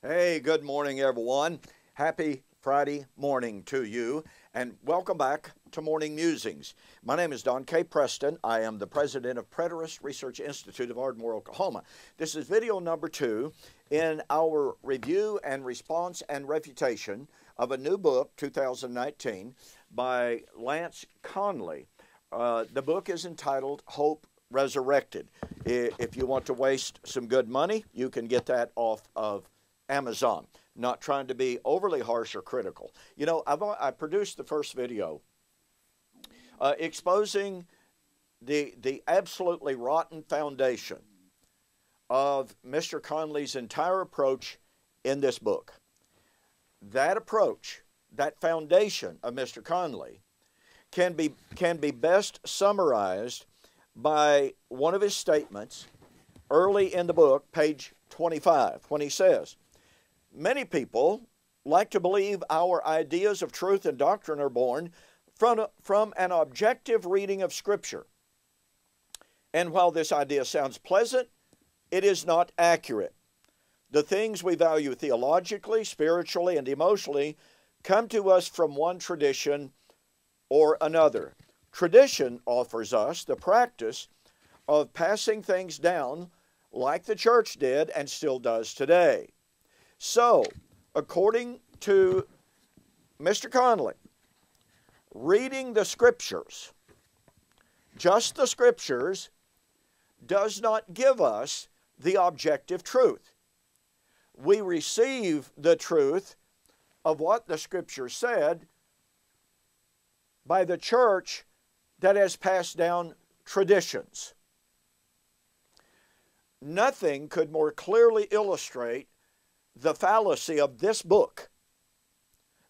Hey, good morning, everyone. Happy Friday morning to you, and welcome back to Morning Musings. My name is Don K. Preston. I am the president of Preterist Research Institute of Ardmore, Oklahoma. This is video number two in our review and response and refutation of a new book, 2019, by Lance Conley. Uh, the book is entitled Hope Resurrected. If you want to waste some good money, you can get that off of Amazon. Not trying to be overly harsh or critical. You know, I've, I produced the first video uh, exposing the, the absolutely rotten foundation of Mr. Conley's entire approach in this book. That approach, that foundation of Mr. Conley, can be, can be best summarized by one of his statements early in the book, page 25, when he says, Many people like to believe our ideas of truth and doctrine are born from, from an objective reading of Scripture. And while this idea sounds pleasant, it is not accurate. The things we value theologically, spiritually, and emotionally come to us from one tradition or another. Tradition offers us the practice of passing things down like the church did and still does today. So, according to Mr. Conley, reading the scriptures, just the scriptures, does not give us the objective truth. We receive the truth of what the scripture said by the church that has passed down traditions. Nothing could more clearly illustrate the fallacy of this book,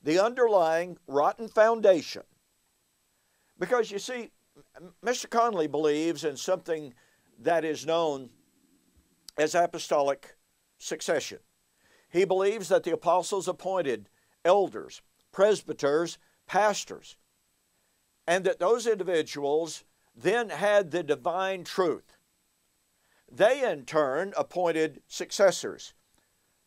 the underlying rotten foundation. Because you see, Mr. Conley believes in something that is known as apostolic succession. He believes that the apostles appointed elders, presbyters, pastors, and that those individuals then had the divine truth. They in turn appointed successors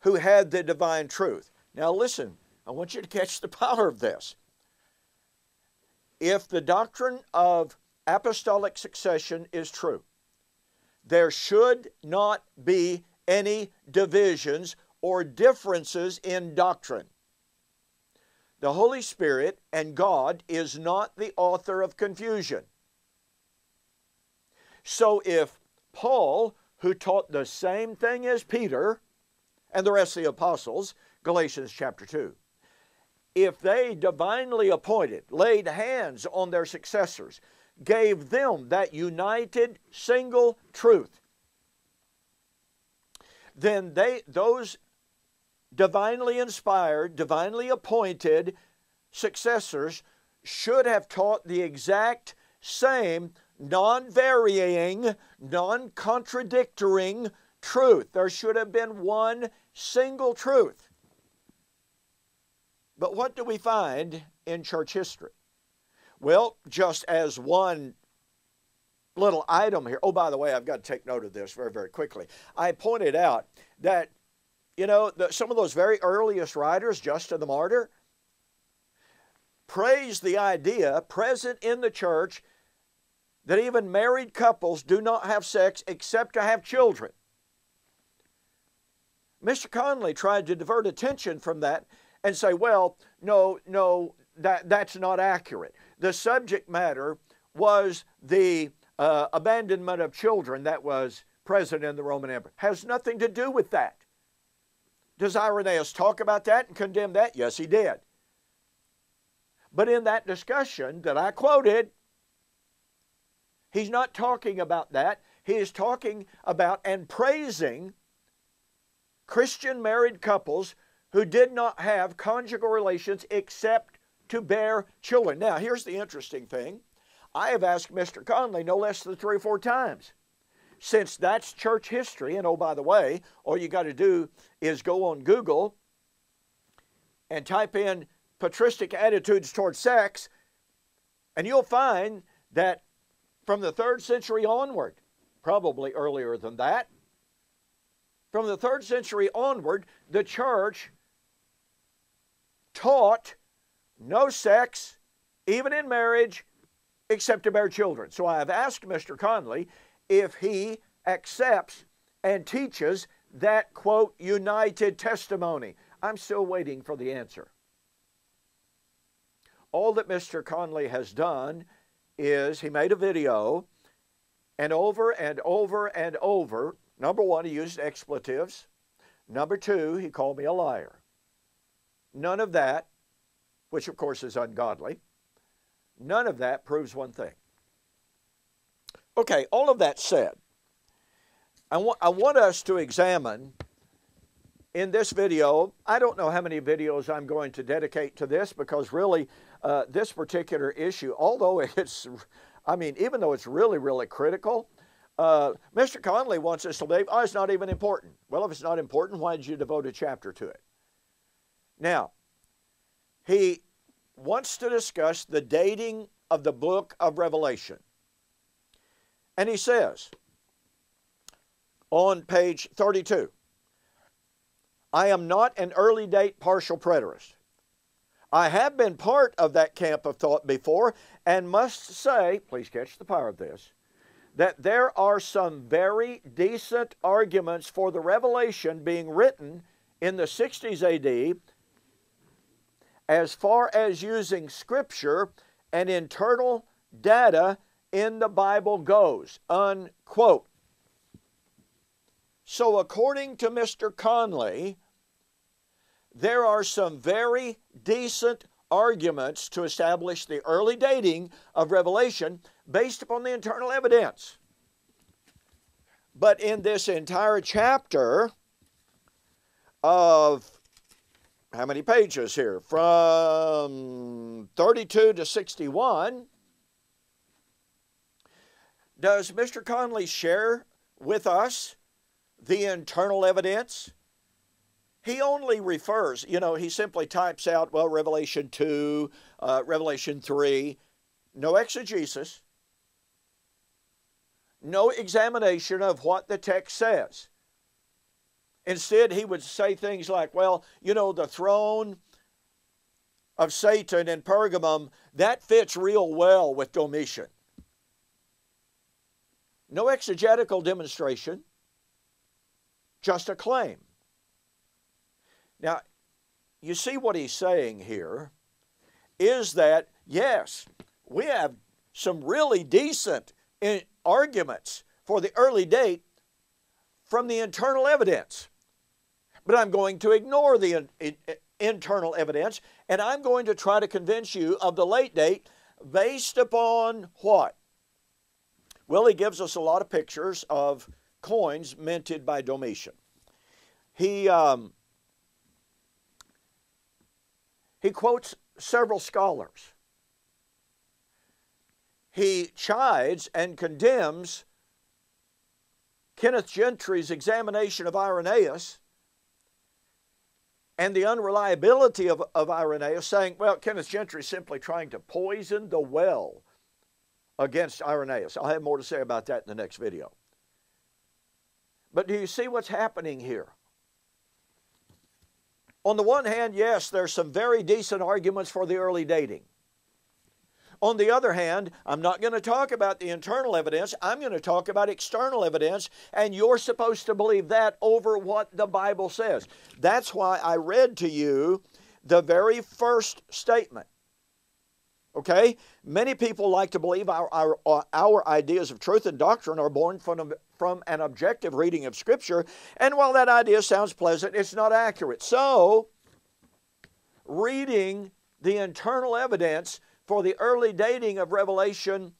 who had the divine truth. Now, listen, I want you to catch the power of this. If the doctrine of apostolic succession is true, there should not be any divisions or differences in doctrine. The Holy Spirit and God is not the author of confusion. So if Paul, who taught the same thing as Peter, and the rest of the apostles, Galatians chapter 2. If they divinely appointed, laid hands on their successors, gave them that united single truth, then they those divinely inspired, divinely appointed successors should have taught the exact same non varying, non contradictory truth. There should have been one single truth. But what do we find in church history? Well, just as one little item here. Oh, by the way, I've got to take note of this very, very quickly. I pointed out that, you know, the, some of those very earliest writers, Justin the Martyr, praised the idea present in the church that even married couples do not have sex except to have children. Mr. Conley tried to divert attention from that and say, well, no, no, that, that's not accurate. The subject matter was the uh, abandonment of children that was present in the Roman Empire. Has nothing to do with that. Does Irenaeus talk about that and condemn that? Yes, he did. But in that discussion that I quoted, he's not talking about that. He is talking about and praising Christian married couples who did not have conjugal relations except to bear children. Now, here's the interesting thing. I have asked Mr. Conley no less than three or four times. Since that's church history, and oh, by the way, all you got to do is go on Google and type in patristic attitudes toward sex, and you'll find that from the third century onward, probably earlier than that, from the third century onward, the church taught no sex, even in marriage, except to bear children. So I have asked Mr. Conley if he accepts and teaches that, quote, united testimony. I'm still waiting for the answer. All that Mr. Conley has done is he made a video and over and over and over, number one, he used expletives. Number two, he called me a liar. None of that, which of course is ungodly, none of that proves one thing. Okay, all of that said, I, wa- I want us to examine in this video, I don't know how many videos I'm going to dedicate to this because really uh, this particular issue, although it's, I mean, even though it's really, really critical, uh, Mr. Conley wants us to believe, oh, it's not even important. Well, if it's not important, why did you devote a chapter to it? Now, he wants to discuss the dating of the book of Revelation. And he says on page 32 I am not an early date partial preterist. I have been part of that camp of thought before and must say, please catch the power of this, that there are some very decent arguments for the revelation being written in the 60s AD as far as using scripture and internal data in the Bible goes. Unquote. So, according to Mr. Conley, there are some very decent arguments to establish the early dating of Revelation based upon the internal evidence. But in this entire chapter of how many pages here? From 32 to 61, does Mr. Conley share with us the internal evidence? He only refers, you know, he simply types out, well, Revelation 2, uh, Revelation 3, no exegesis, no examination of what the text says. Instead, he would say things like, well, you know, the throne of Satan in Pergamum, that fits real well with Domitian. No exegetical demonstration, just a claim. Now, you see what he's saying here is that, yes, we have some really decent arguments for the early date from the internal evidence. But I'm going to ignore the internal evidence and I'm going to try to convince you of the late date based upon what? Well, he gives us a lot of pictures of coins minted by Domitian. He um, he quotes several scholars. He chides and condemns Kenneth Gentry's examination of Irenaeus and the unreliability of, of Irenaeus, saying, well, Kenneth Gentry is simply trying to poison the well against Irenaeus. I'll have more to say about that in the next video. But do you see what's happening here? On the one hand, yes, there's some very decent arguments for the early dating. On the other hand, I'm not going to talk about the internal evidence. I'm going to talk about external evidence, and you're supposed to believe that over what the Bible says. That's why I read to you the very first statement. Okay? Many people like to believe our, our, uh, our ideas of truth and doctrine are born from, from an objective reading of Scripture. And while that idea sounds pleasant, it's not accurate. So, reading the internal evidence for the early dating of Revelation,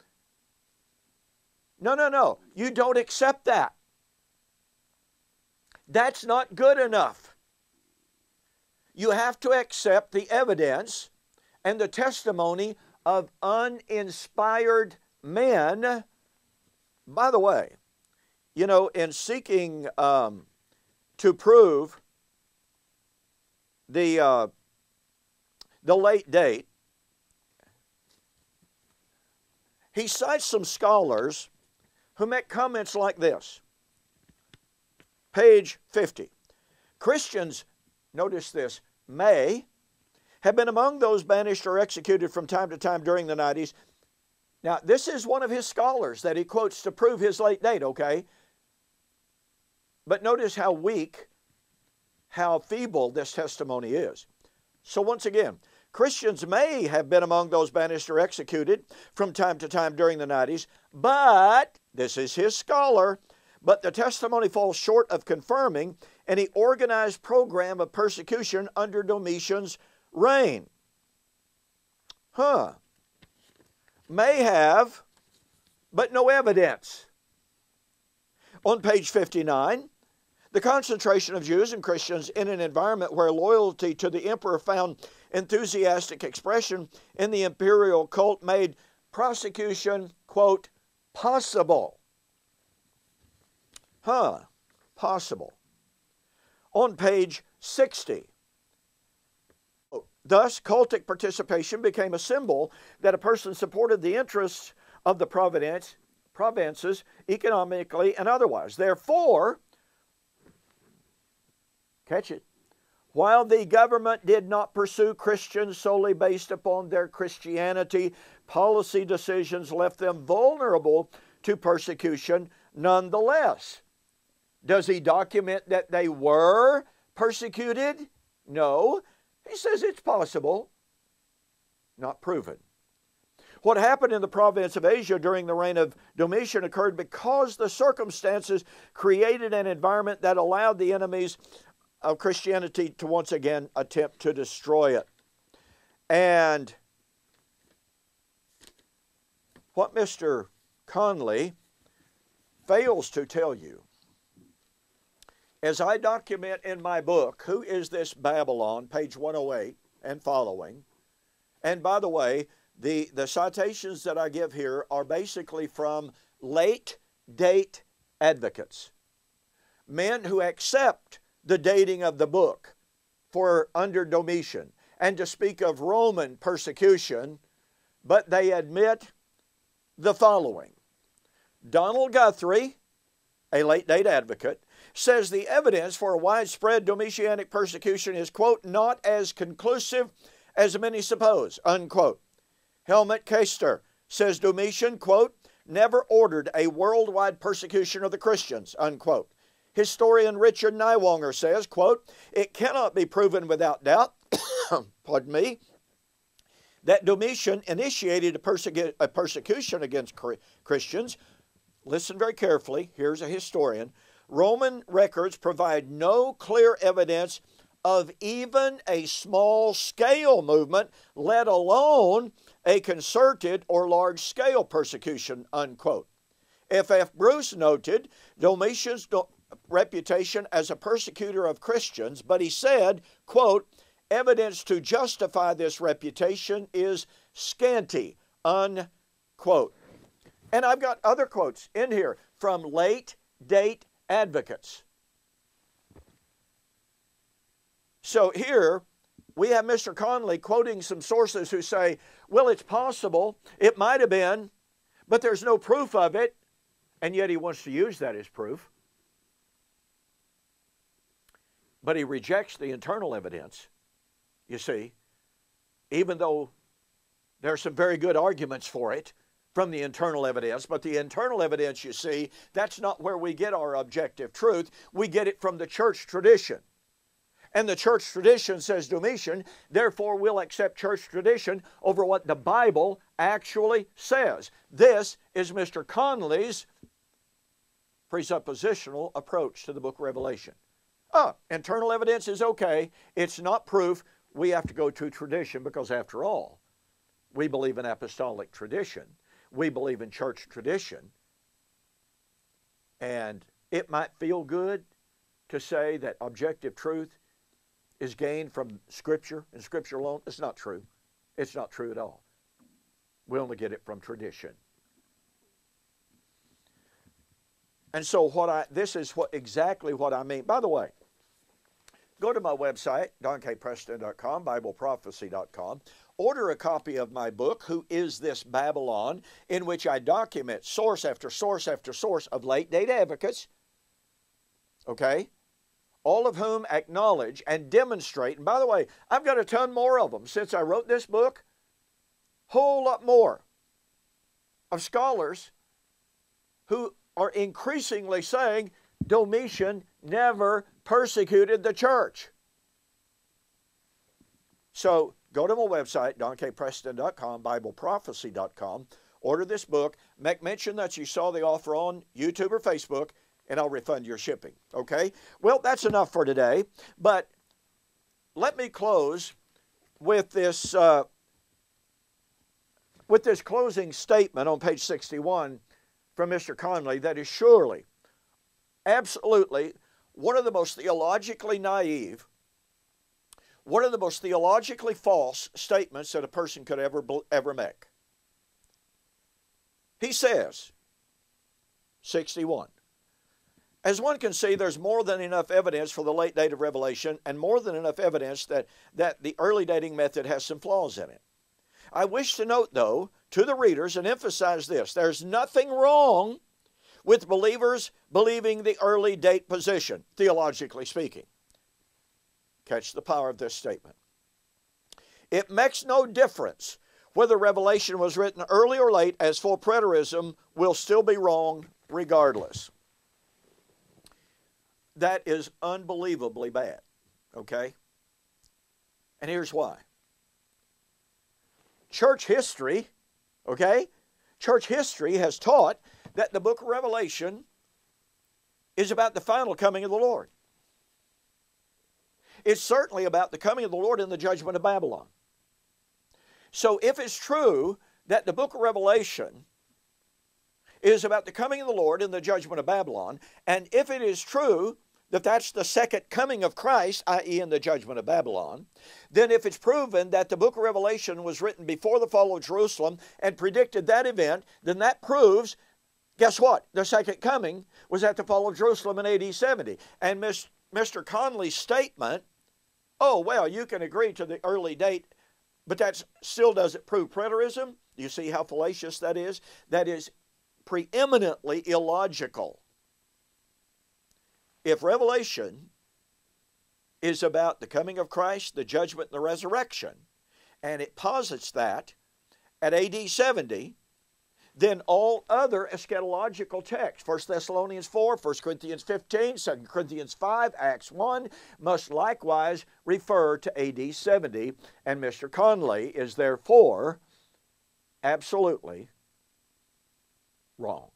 no, no, no. You don't accept that. That's not good enough. You have to accept the evidence and the testimony of uninspired men. By the way, you know, in seeking um, to prove the uh, the late date, he cites some scholars who make comments like this. Page 50. Christians, notice this, may have been among those banished or executed from time to time during the 90s. Now, this is one of his scholars that he quotes to prove his late date, okay? But notice how weak, how feeble this testimony is. So, once again, Christians may have been among those banished or executed from time to time during the 90s, but this is his scholar, but the testimony falls short of confirming any organized program of persecution under Domitian's reign. Huh. May have, but no evidence. On page 59, the concentration of Jews and Christians in an environment where loyalty to the emperor found enthusiastic expression in the imperial cult made prosecution, quote, possible. Huh, possible. On page 60, Thus, cultic participation became a symbol that a person supported the interests of the province, provinces economically and otherwise. Therefore, catch it, while the government did not pursue Christians solely based upon their Christianity, policy decisions left them vulnerable to persecution nonetheless. Does he document that they were persecuted? No. He says it's possible, not proven. What happened in the province of Asia during the reign of Domitian occurred because the circumstances created an environment that allowed the enemies of Christianity to once again attempt to destroy it. And what Mr. Conley fails to tell you as I document in my book, Who is This Babylon, page 108 and following, and by the way, the, the citations that I give here are basically from late date advocates, men who accept the dating of the book for under Domitian and to speak of Roman persecution, but they admit the following. Donald Guthrie, a late date advocate, says the evidence for a widespread Domitianic persecution is, quote, not as conclusive as many suppose, unquote. Helmut Koester says Domitian, quote, never ordered a worldwide persecution of the Christians, unquote. Historian Richard Neiwanger says, quote, it cannot be proven without doubt, pardon me, that Domitian initiated a, persecu- a persecution against Christians. Listen very carefully. Here's a historian Roman records provide no clear evidence of even a small scale movement, let alone a concerted or large scale persecution, unquote. F.F. Bruce noted Domitian's reputation as a persecutor of Christians, but he said, quote, evidence to justify this reputation is scanty, unquote. And I've got other quotes in here from late date advocates. So here we have Mr. Conley quoting some sources who say, well, it's possible, it might have been, but there's no proof of it, and yet he wants to use that as proof. But he rejects the internal evidence, you see, even though there are some very good arguments for it from the internal evidence. But the internal evidence, you see, that's not where we get our objective truth. We get it from the church tradition. And the church tradition says Domitian, therefore we'll accept church tradition over what the Bible actually says. This is Mr. Conley's presuppositional approach to the book of Revelation. Ah, internal evidence is okay. It's not proof. We have to go to tradition because, after all, we believe in apostolic tradition we believe in church tradition. And it might feel good to say that objective truth is gained from Scripture and Scripture alone. It's not true. It's not true at all. We only get it from tradition. And so what I this is what exactly what I mean. By the way, go to my website, donkpreston.com, bibleprophecy.com. Order a copy of my book, Who is This Babylon, in which I document source after source after source of late date advocates Okay? All of whom acknowledge and demonstrate. And by the way, I've got a ton more of them since I wrote this book. Whole lot more of scholars who are increasingly saying Domitian never persecuted the church. So go to my website, donkpreston.com, BibleProphecy.com, order this book, make mention that you saw the offer on YouTube or Facebook, and I'll refund your shipping. Okay? Well, that's enough for today, but let me close with this. Uh, with this closing statement on page 61 from Mr. Conley, that is surely, absolutely, one of the most theologically naive, one of the most theologically false statements that a person could ever, ever make. He says, 61, as one can see, there's more than enough evidence for the late date of Revelation and more than enough evidence that, that the early dating method has some flaws in it. I wish to note, though, to the readers and emphasize this there's nothing wrong with believers believing the early date position, theologically speaking. Catch the power of this statement. It makes no difference whether Revelation was written early or late, as full preterism will still be wrong regardless. That is unbelievably bad, okay? And here's why church history, okay? Church history has taught that the book of Revelation is about the final coming of the Lord. It's certainly about the coming of the Lord and the judgment of Babylon. So if it's true that the book of Revelation is about the coming of the Lord and the judgment of Babylon, and if it is true that that's the second coming of Christ, i.e., in the judgment of Babylon, then if it's proven that the book of Revelation was written before the fall of Jerusalem and predicted that event, then that proves, guess what? The second coming was at the fall of Jerusalem in AD 70. And Mr. Conley's statement, oh, well, you can agree to the early date, but that still doesn't prove preterism. You see how fallacious that is? That is preeminently illogical if Revelation is about the coming of Christ, the judgment, and the resurrection, and it posits that at AD 70, then all other eschatological texts, 1 Thessalonians 4, 1 Corinthians 15, 2 Corinthians 5, Acts 1, must likewise refer to AD 70. And Mr. Conley is therefore absolutely wrong.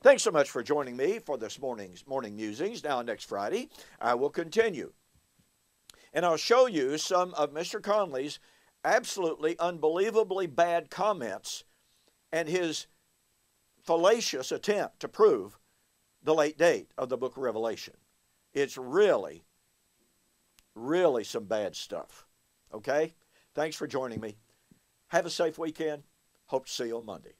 Thanks so much for joining me for this morning's morning musings. Now, next Friday, I will continue. And I'll show you some of Mr. Conley's absolutely unbelievably bad comments and his fallacious attempt to prove the late date of the book of Revelation. It's really, really some bad stuff. Okay? Thanks for joining me. Have a safe weekend. Hope to see you on Monday.